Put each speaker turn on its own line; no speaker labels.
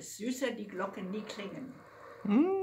süßer die Glocken nie klingen. Mm.